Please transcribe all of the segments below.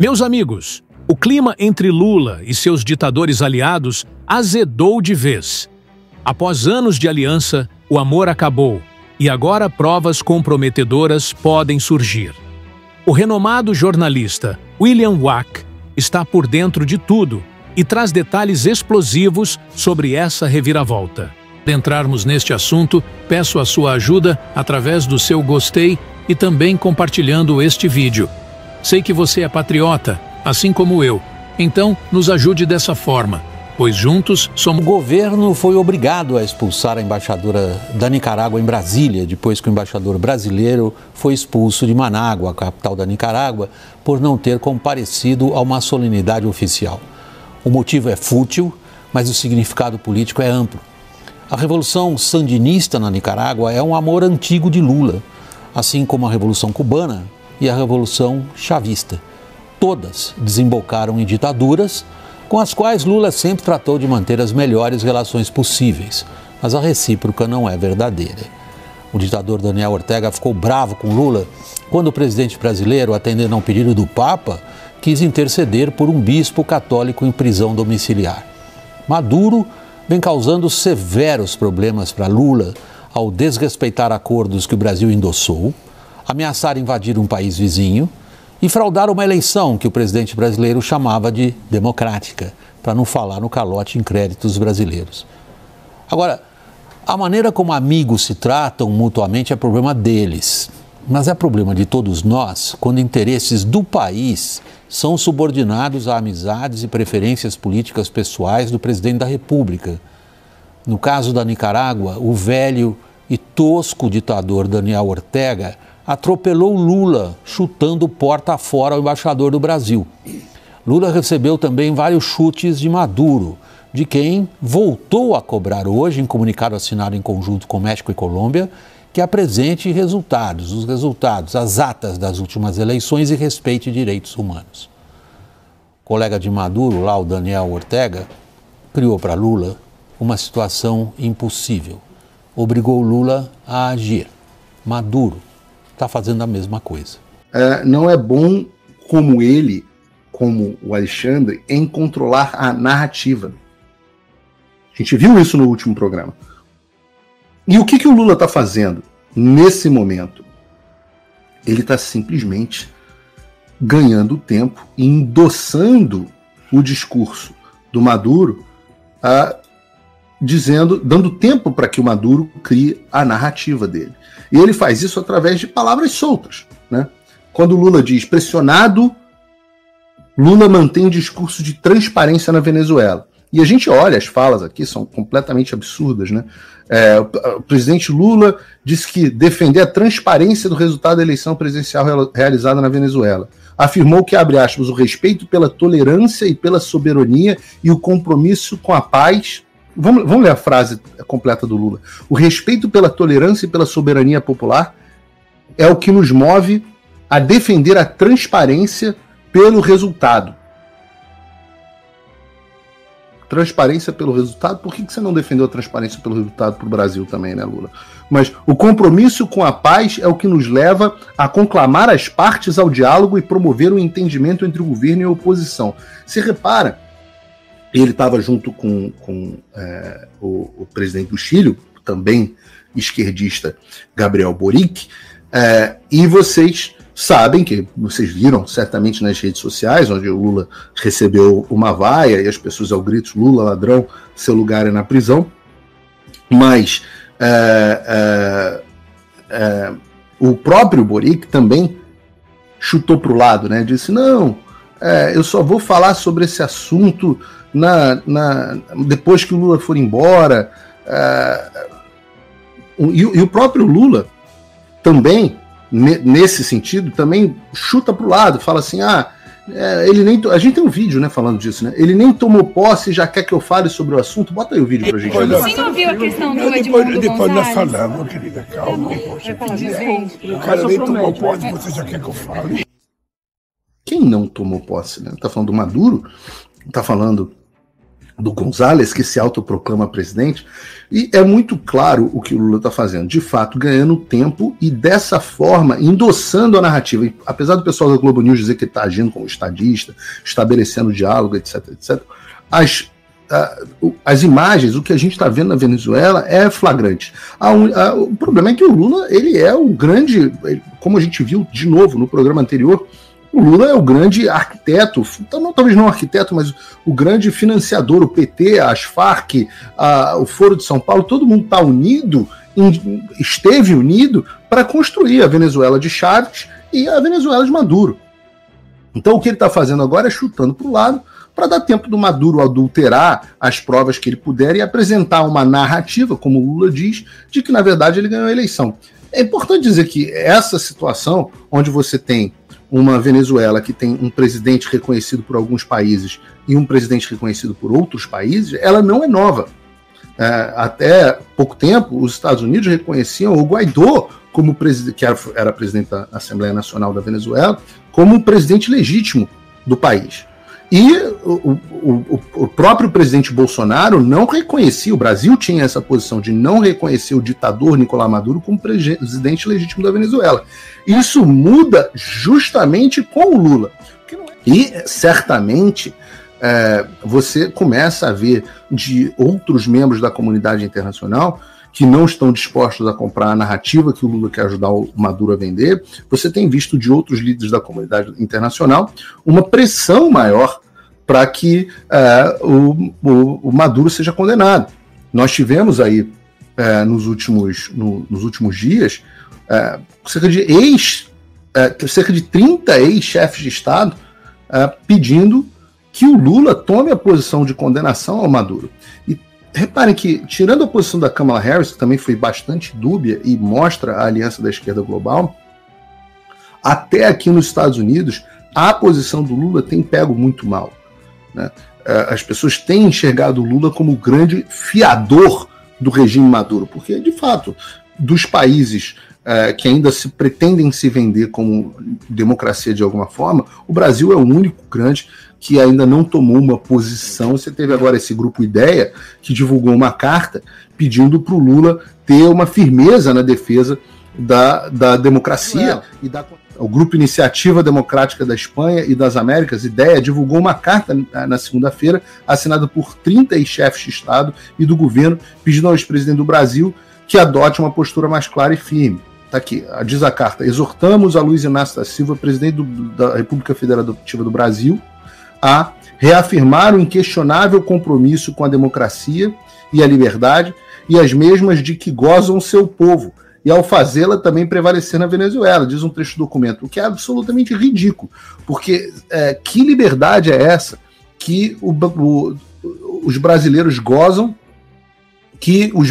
Meus amigos, o clima entre Lula e seus ditadores aliados azedou de vez. Após anos de aliança, o amor acabou e agora provas comprometedoras podem surgir. O renomado jornalista William Wack está por dentro de tudo e traz detalhes explosivos sobre essa reviravolta. Para entrarmos neste assunto, peço a sua ajuda através do seu gostei e também compartilhando este vídeo. Sei que você é patriota, assim como eu, então nos ajude dessa forma, pois juntos somos. O governo foi obrigado a expulsar a embaixadora da Nicarágua em Brasília, depois que o embaixador brasileiro foi expulso de Manágua, capital da Nicarágua, por não ter comparecido a uma solenidade oficial. O motivo é fútil, mas o significado político é amplo. A revolução sandinista na Nicarágua é um amor antigo de Lula, assim como a revolução cubana e a revolução chavista. Todas desembocaram em ditaduras com as quais Lula sempre tratou de manter as melhores relações possíveis, mas a recíproca não é verdadeira. O ditador Daniel Ortega ficou bravo com Lula quando o presidente brasileiro, atendendo a um pedido do Papa, quis interceder por um bispo católico em prisão domiciliar. Maduro vem causando severos problemas para Lula ao desrespeitar acordos que o Brasil endossou, ameaçar invadir um país vizinho e fraudar uma eleição que o presidente brasileiro chamava de democrática, para não falar no calote em créditos brasileiros. Agora, a maneira como amigos se tratam mutuamente é problema deles, mas é problema de todos nós quando interesses do país são subordinados a amizades e preferências políticas pessoais do presidente da República. No caso da Nicarágua, o velho e tosco ditador Daniel Ortega atropelou Lula, chutando porta fora o embaixador do Brasil. Lula recebeu também vários chutes de Maduro, de quem voltou a cobrar hoje, em comunicado assinado em conjunto com México e Colômbia, que apresente resultados, os resultados, as atas das últimas eleições e respeite direitos humanos. O colega de Maduro, lá o Daniel Ortega, criou para Lula uma situação impossível. Obrigou Lula a agir. Maduro está fazendo a mesma coisa. É, não é bom como ele, como o Alexandre, em controlar a narrativa. A gente viu isso no último programa. E o que, que o Lula está fazendo nesse momento? Ele está simplesmente ganhando tempo e endossando o discurso do Maduro, a, dizendo, dando tempo para que o Maduro crie a narrativa dele. E ele faz isso através de palavras soltas. Né? Quando o Lula diz pressionado, Lula mantém um discurso de transparência na Venezuela. E a gente olha as falas aqui, são completamente absurdas, né? É, o presidente Lula disse que defender a transparência do resultado da eleição presidencial realizada na Venezuela. Afirmou que, abre aspas, o respeito pela tolerância e pela soberania e o compromisso com a paz. Vamos, vamos ler a frase completa do Lula. O respeito pela tolerância e pela soberania popular é o que nos move a defender a transparência pelo resultado transparência pelo resultado. Por que, que você não defendeu a transparência pelo resultado para o Brasil também, né, Lula? Mas o compromisso com a paz é o que nos leva a conclamar as partes ao diálogo e promover o um entendimento entre o governo e a oposição. Você repara, ele estava junto com, com é, o, o, presidente do Chile, também esquerdista, Gabriel Boric, é, e vocês sabem que vocês viram certamente nas redes sociais, onde o Lula recebeu uma vaia e as pessoas ao grito Lula ladrão, seu lugar é na prisão. Mas é, é, é, o próprio Boric também chutou para o lado, né? Disse não, é, eu só vou falar sobre esse assunto na, na depois que o Lula for embora. É, e, e o próprio Lula também nesse sentido, também chuta para o lado, fala assim: ah, é, ele nem. A gente tem um vídeo, né, falando disso, né? Ele nem tomou posse e já quer que eu fale sobre o assunto. Bota aí o vídeo pra gente. Você não viu a questão do Edmundo Depois, depois nós falamos, querida, calma. Poxa, o cara nem tomou posse, você já quer que eu fale. Quem não tomou posse, né? Tá falando do Maduro, tá falando do Gonzalez, que se autoproclama presidente, e é muito claro o que o Lula está fazendo, de fato, ganhando tempo e dessa forma endossando a narrativa. E, apesar do pessoal da Globo News dizer que está agindo como estadista, estabelecendo diálogo, etc, etc, as, as imagens, o que a gente está vendo na Venezuela é flagrante. A, a, o problema é que o Lula ele é o grande, como a gente viu de novo no programa anterior, o Lula é o grande arquiteto, talvez não arquiteto, mas o grande financiador, o PT, as Farc, a, o Foro de São Paulo, todo mundo está unido, in, esteve unido para construir a Venezuela de Chaves e a Venezuela de Maduro. Então o que ele está fazendo agora é chutando para o lado para dar tempo do Maduro adulterar as provas que ele puder e apresentar uma narrativa, como o Lula diz, de que na verdade ele ganhou a eleição. É importante dizer que essa situação, onde você tem uma Venezuela que tem um presidente reconhecido por alguns países e um presidente reconhecido por outros países, ela não é nova. É, até pouco tempo, os Estados Unidos reconheciam o Guaidó como que era, era presidente da Assembleia Nacional da Venezuela, como presidente legítimo do país. E o, o, o, próprio presidente Bolsonaro não reconhecia, o Brasil tinha essa posição de não reconhecer o ditador Nicolás Maduro como presidente legítimo da Venezuela. Isso muda justamente com o Lula. E certamente é, você começa a ver de outros membros da comunidade internacional que não estão dispostos a comprar a narrativa que o Lula quer ajudar o Maduro a vender, você tem visto de outros líderes da comunidade internacional uma pressão maior para que é, o, o, o, Maduro seja condenado. Nós tivemos aí é, nos, últimos, no, nos últimos dias é, cerca de ex, cerca de 30 ex-chefes de Estado pedindo que o Lula tome a posição de condenação ao Maduro. E Reparem que, tirando a posição da Kamala Harris, que também foi bastante dúbia e mostra a aliança da esquerda global, até aqui nos Estados Unidos, a posição do Lula tem pego muito mal. Né? É, as pessoas têm enxergado o Lula como o grande fiador do regime Maduro, porque, de fato, dos países é, que ainda se pretendem se vender como democracia de alguma forma, o Brasil é o único grande que ainda não tomou uma posição. Você teve agora esse grupo Ideia, que divulgou uma carta pedindo para o Lula ter uma firmeza na defesa da, da democracia e da. O Grupo Iniciativa Democrática da Espanha e das Américas, IDEA, divulgou uma carta na segunda-feira, assinada por 30 chefes de Estado e do governo, pedindo ao ex-presidente do Brasil que adote uma postura mais clara e firme. Está aqui, diz a carta: exortamos a Luiz Inácio da Silva, presidente do, da República Federativa do Brasil, a reafirmar o inquestionável compromisso com a democracia e a liberdade e as mesmas de que gozam seu povo, e ao fazê-la também prevalecer na Venezuela, diz um trecho do documento, o que é absolutamente ridículo, porque é, que liberdade é essa que o, o, os brasileiros gozam que os,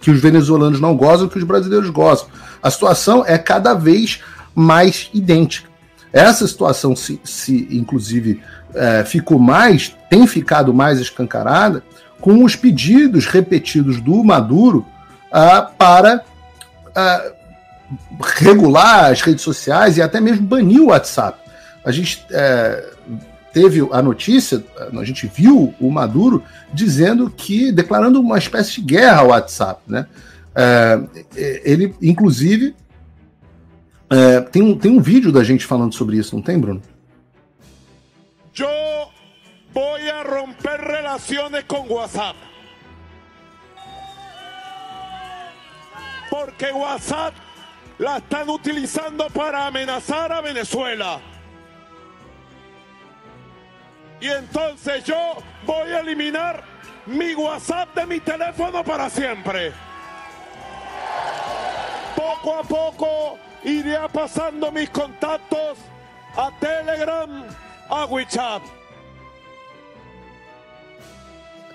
que os venezuelanos não gozam, que os brasileiros gozam. A situação é cada vez mais idêntica. Essa situação, se, se inclusive é, ficou mais, tem ficado mais escancarada com os pedidos repetidos do Maduro uh, para uh, regular as redes sociais e até mesmo banir o WhatsApp. A gente uh, teve a notícia, a gente viu o Maduro dizendo que, declarando uma espécie de guerra ao WhatsApp. Né? É, ele, inclusive, é, tem, um, tem um vídeo da gente falando sobre isso, não tem, Bruno? Voy a romper relaciones con WhatsApp. Porque WhatsApp la están utilizando para amenazar a Venezuela. Y entonces yo voy a eliminar mi WhatsApp de mi teléfono para siempre. Poco a poco iré pasando mis contactos a Telegram a WeChat.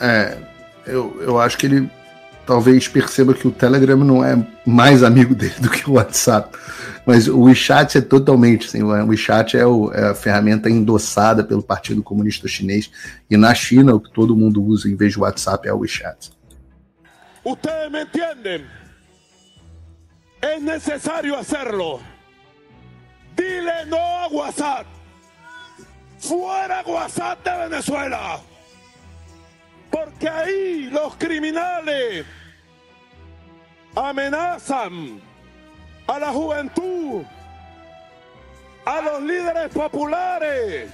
É, eu, acho que ele talvez perceba que o Telegram não é mais amigo dele do que o WhatsApp. Mas o WeChat é totalmente, assim, o WeChat é, o, é, a ferramenta endossada pelo Partido Comunista Chinês. E na China, o que todo mundo usa em vez de WhatsApp é o WeChat. Ustedes me entendem? É necessário hacerlo. Dile no a WhatsApp. Fuera WhatsApp de Venezuela. porque ahí los criminales amenazan a la juventud, a los líderes populares.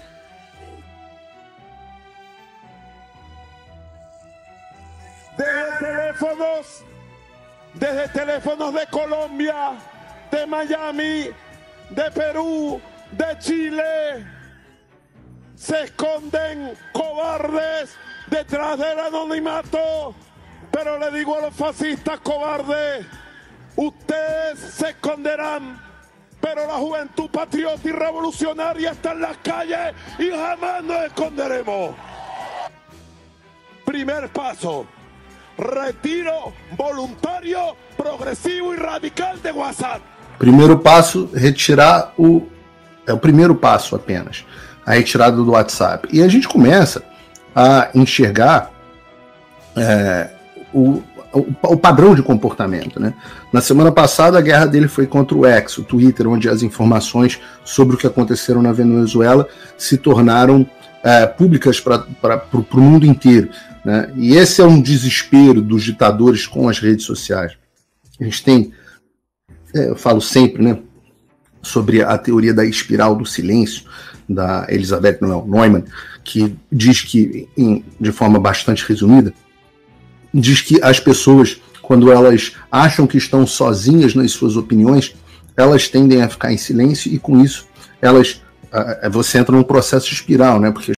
Desde teléfonos, desde teléfonos de Colombia, de Miami, de Perú, de Chile, se esconden cobardes detrás del anonimato. Pero le digo a los fascistas cobardes, ustedes se esconderán, pero la juventud patriota y revolucionaria está en las calles y jamás nos esconderemos. Primer paso, retiro voluntario, progresivo e radical de WhatsApp. Primeiro passo, retirar o. É o primeiro passo apenas. A retirada do WhatsApp. E a gente começa a enxergar é, o, o, o, padrão de comportamento. Né? Na semana passada, a guerra dele foi contra o X, o Twitter, onde as informações sobre o que aconteceram na Venezuela se tornaram é, públicas para o mundo inteiro. Né? E esse é um desespero dos ditadores com as redes sociais. A gente tem, é, eu falo sempre, né, sobre a teoria da espiral do silêncio, da Elizabeth Neumann, que diz que, em, de forma bastante resumida, diz que as pessoas, quando elas acham que estão sozinhas nas suas opiniões, elas tendem a ficar em silêncio e com isso elas você entra num processo espiral, né? Porque